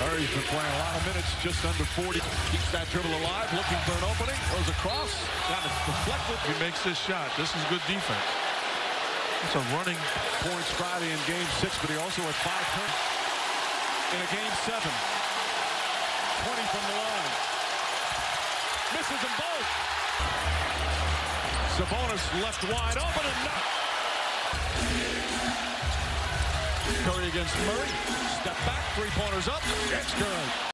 Murray's been playing a lot of minutes, just under 40. Keeps that dribble alive, looking for an opening. Goes across. Got it deflected. He makes this shot. This is good defense. It's a running. Points Friday in game six, but he also had five points in a game seven. 20 from the line. Misses them both. Sabonis left wide open and not. Curry against Murray. Step back, three pointers up. It's good.